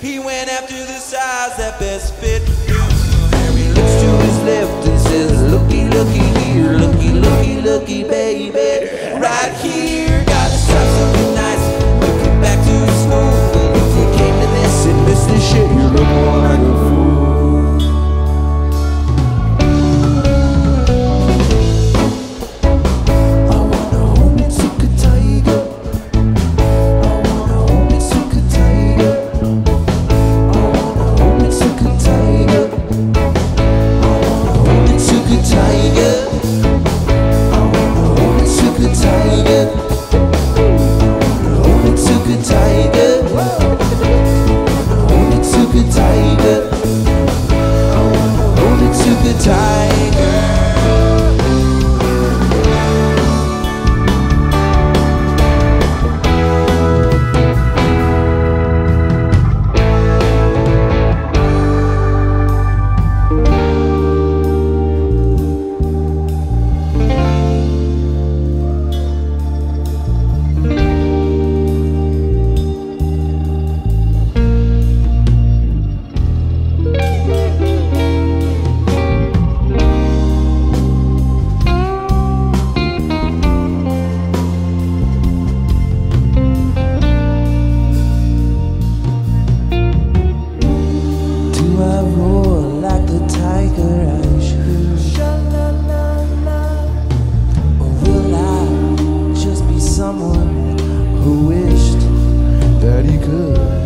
He went after the size that best fit him. Harry looks to his left and says, Looky, looky here, looky, looky, looky, baby. Right here, gotta stop something nice. Looking back to school. If you came to this and missed the shit, you look time. who wished that he could.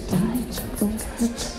died.